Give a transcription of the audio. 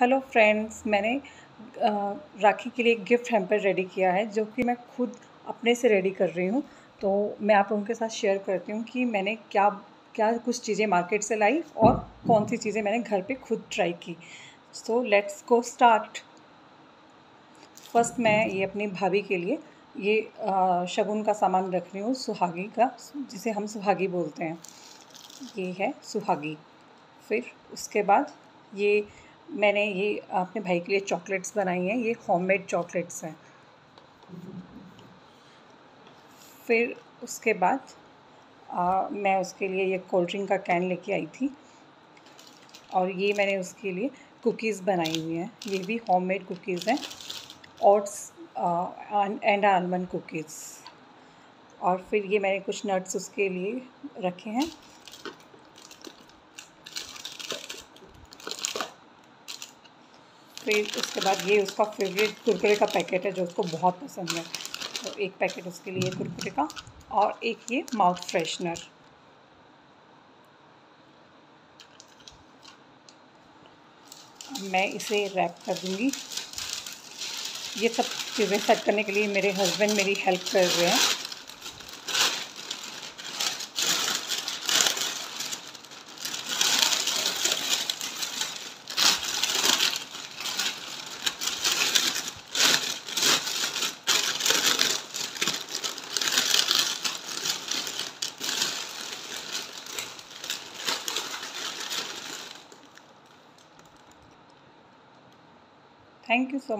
Hello friends, मैंने राखी के लिए एक गिफ्ट हैम्पर रेडी किया है, जो कि मैं खुद अपने से रेडी कर रही हूँ। तो मैं आप लोगों के साथ शेयर करती हूँ कि मैंने क्या क्या कुछ चीज़ें मार्केट से लाई और कौन सी चीज़ें मैंने घर पे खुद ट्राई की। So, let's go start. First मैं ये अपनी भाभी के लिए, ये शगुन का सामान रख रही हूँ, सुहागी का, जिसे हम सुहागी बोलते हैं। ये है सुहागी। फिर उसके बाद ये मैंने ये अपने भाई के लिए चॉकलेट्स बनाई हैं ये होममेड चॉकलेट्स हैं। फिर उसके बाद आ, मैं उसके लिए ये कोल्ड ड्रिंक का कैन लेके आई थी और ये मैंने उसके लिए कुकीज़ बनाई हुई हैं। ये भी होममेड कुकीज़ हैं ओट्स एंड आलमंड कुकीज़ और फिर ये मैंने कुछ नट्स उसके लिए रखे हैं। फिर उसके बाद ये उसका फेवरेट कुरकुरे का पैकेट है जो उसको बहुत पसंद है। तो एक पैकेट उसके लिए कुरकुरे का और एक ये माउथ फ्रेशनर मैं इसे रैप कर दूँगी। ये सब चीज़ें सेट करने के लिए मेरे हस्बैंड मेरी हेल्प कर रहे हैं। Thank you so much.